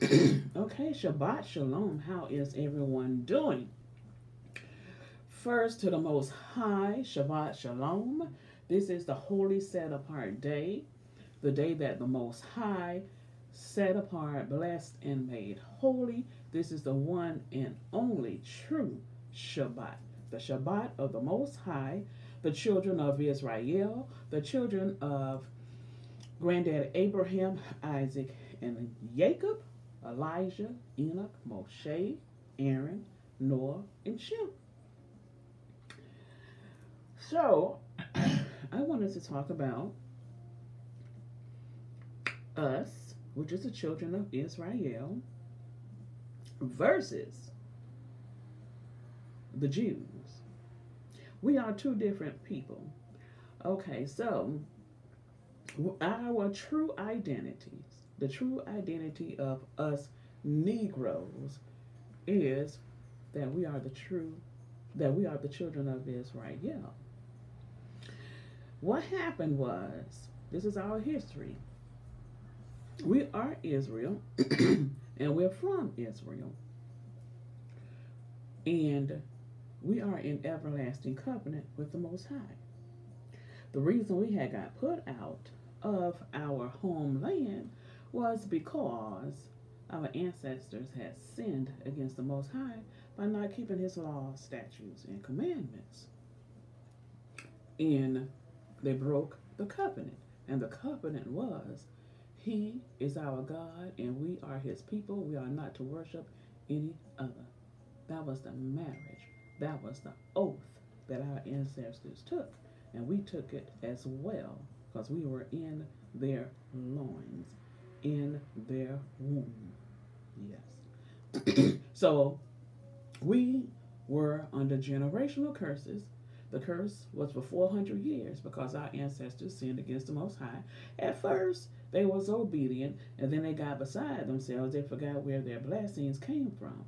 okay, Shabbat Shalom. How is everyone doing? First to the Most High, Shabbat Shalom. This is the holy set apart day, the day that the Most High set apart, blessed, and made holy. This is the one and only true Shabbat, the Shabbat of the Most High, the children of Israel, the children of granddad Abraham, Isaac, and Jacob, Elijah, Enoch, Moshe, Aaron, Noah, and Shem. So, I wanted to talk about us, which is the children of Israel, versus the Jews. We are two different people. Okay, so our true identities, the true identity of us Negroes is that we are the true, that we are the children of Israel. What happened was, this is our history. We are Israel, and we're from Israel. And we are in everlasting covenant with the Most High. The reason we had got put out of our homeland was because our ancestors had sinned against the Most High by not keeping his laws, statutes, and commandments. And they broke the covenant. And the covenant was, He is our God and we are His people. We are not to worship any other. That was the marriage. That was the oath that our ancestors took. And we took it as well because we were in their loins, in their womb. Yes. so we were under generational curses. The curse was for 400 years because our ancestors sinned against the Most High. At first, they was obedient, and then they got beside themselves. They forgot where their blessings came from,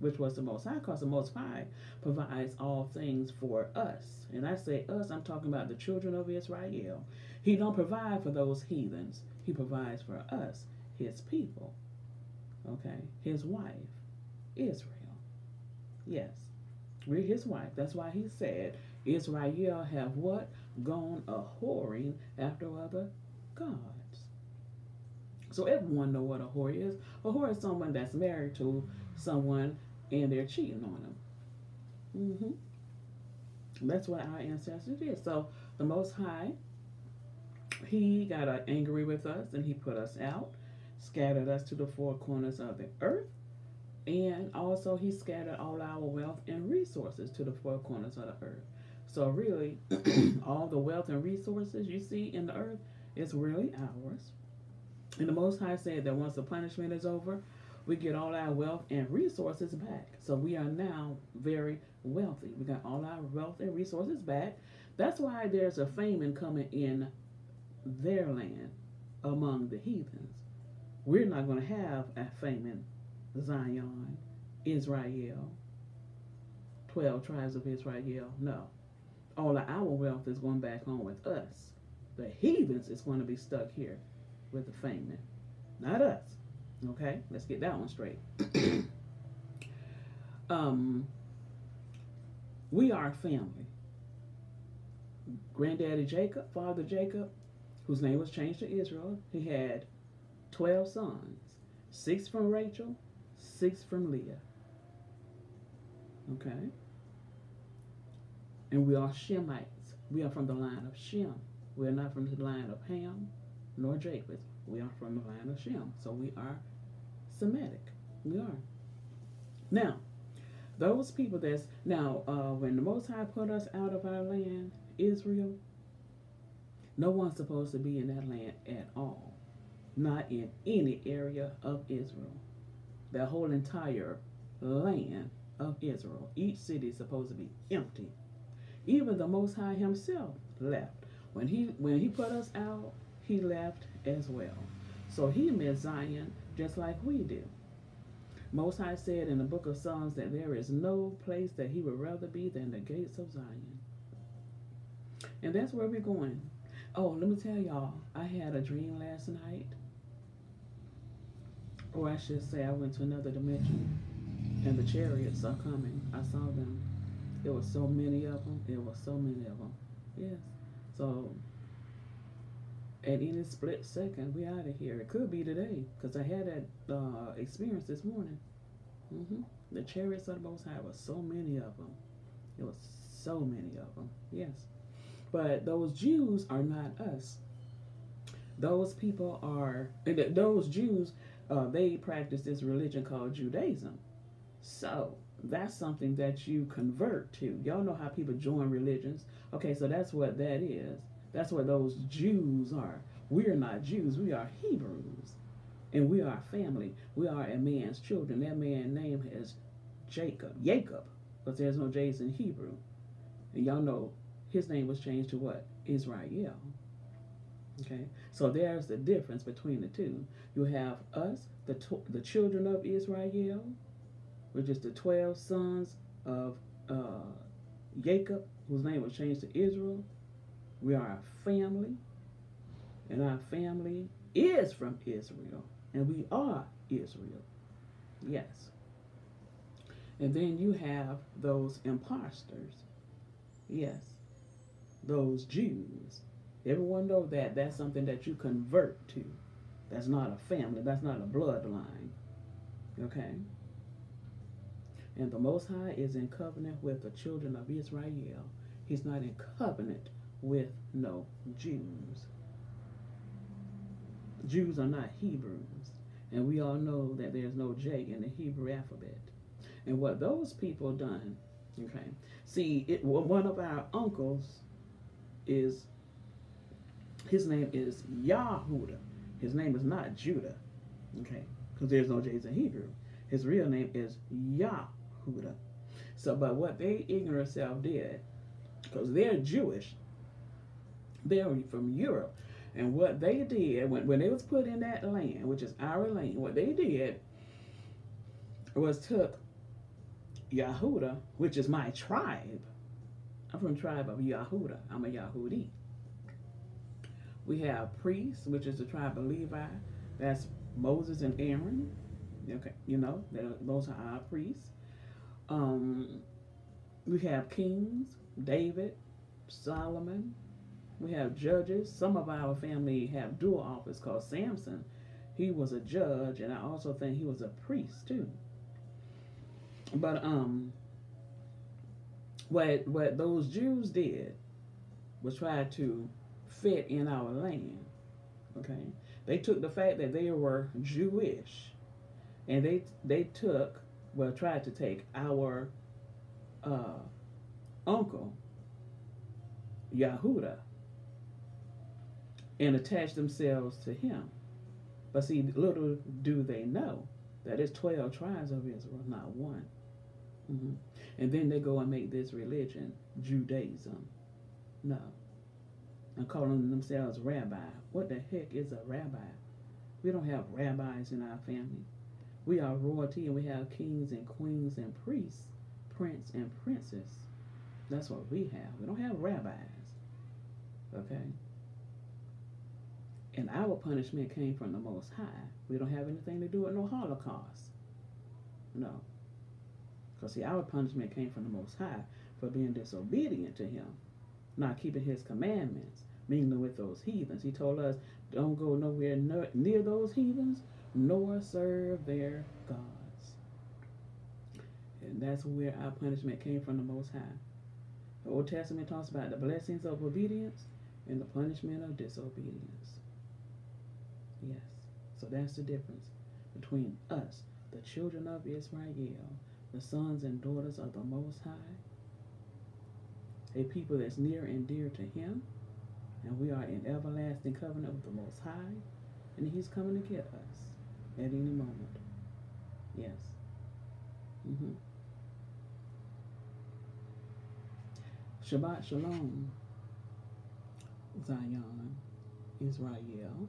which was the Most High, because the Most High provides all things for us. And I say us, I'm talking about the children of Israel. He don't provide for those heathens. He provides for us, his people. Okay? His wife, Israel. Yes. We're his wife. That's why he said, Israel have what? Gone a whoring after other gods. So everyone know what a whore is. A whore is someone that's married to someone and they're cheating on them. Mm-hmm. That's what our ancestors did. So the Most High, He got uh, angry with us and He put us out, scattered us to the four corners of the earth, and also He scattered all our wealth and resources to the four corners of the earth. So really, all the wealth and resources you see in the earth is really ours. And the Most High said that once the punishment is over, we get all our wealth and resources back. So we are now very wealthy. We got all our wealth and resources back. That's why there's a famine coming in their land among the heathens. We're not going to have a famine, Zion, Israel, 12 tribes of Israel. No. All of our wealth is going back home with us. The heathens is going to be stuck here with the famine, not us. Okay, let's get that one straight. um, we are a family. Granddaddy Jacob, Father Jacob, whose name was changed to Israel, he had 12 sons six from Rachel, six from Leah. Okay? And we are Shemites. We are from the line of Shem. We are not from the line of Ham nor Japheth. We are from the line of Shem. So we are Semitic. We are. Now, those people that's now uh, when the Most High put us out of our land, Israel, no one's supposed to be in that land at all. Not in any area of Israel. The whole entire land of Israel. Each city is supposed to be empty. Even the Most High Himself left. When He when He put us out, He left as well. So He missed Zion just like we do. Most High said in the book of Psalms that there is no place that he would rather be than the gates of Zion. And that's where we're going. Oh, let me tell y'all, I had a dream last night. or I should say, I went to another dimension, and the chariots are coming. I saw them. There were so many of them. There were so many of them. Yes. So at any split second, we out of here. It could be today, because I had that uh, experience this morning. hmm The chariots of the Most High was so many of them. It was so many of them. Yes. But those Jews are not us. Those people are, those Jews, uh, they practice this religion called Judaism. So that's something that you convert to. Y'all know how people join religions. Okay, so that's what that is. That's what those Jews are. We are not Jews, we are Hebrews. And we are family. We are a man's children. That man's name is Jacob. Jacob. But there's no J's in Hebrew. And y'all know his name was changed to what? Israel. Okay, so there's the difference between the two. You have us, the, the children of Israel, which is the 12 sons of uh, Jacob, whose name was changed to Israel. We are a family, and our family is from Israel, and we are Israel. Yes. And then you have those imposters. Yes. Those Jews. Everyone know that that's something that you convert to. That's not a family. That's not a bloodline. Okay? And the Most High is in covenant with the children of Israel. He's not in covenant with no Jews. Jews are not Hebrews. And we all know that there's no J in the Hebrew alphabet. And what those people done, okay, see, it, one of our uncles is, his name is Yahuda. His name is not Judah, okay, because there's no J's in Hebrew. His real name is Yahuda. So, but what they ignorant self did, because they're Jewish, they're from Europe. And what they did, when, when they was put in that land, which is our land, what they did was took Yahuda, which is my tribe. I'm from tribe of Yahuda. I'm a Yahudi. We have priests, which is the tribe of Levi. That's Moses and Aaron. Okay, you know, those are our priests. Um, we have kings, David, Solomon. We have judges. Some of our family have dual office called Samson. He was a judge, and I also think he was a priest too. But um, what what those Jews did was try to fit in our land. Okay, they took the fact that they were Jewish, and they they took well tried to take our uh, uncle Yahuda and attach themselves to him. But see, little do they know that it's 12 tribes of Israel, not one. Mm-hmm. And then they go and make this religion Judaism. No. And calling themselves rabbi. What the heck is a rabbi? We don't have rabbis in our family. We are royalty and we have kings and queens and priests, prince and princess. That's what we have. We don't have rabbis. Okay? And our punishment came from the Most High. We don't have anything to do with no Holocaust. No. Because, see, our punishment came from the Most High for being disobedient to Him, not keeping His commandments, mingling with those heathens. He told us, don't go nowhere near those heathens, nor serve their gods. And that's where our punishment came from the Most High. The Old Testament talks about the blessings of obedience and the punishment of disobedience. Yes. So that's the difference between us, the children of Israel, the sons and daughters of the Most High, a people that's near and dear to Him, and we are in everlasting covenant with the Most High, and He's coming to get us at any moment. Yes. Mm-hmm. Shabbat Shalom, Zion, Israel.